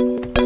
you.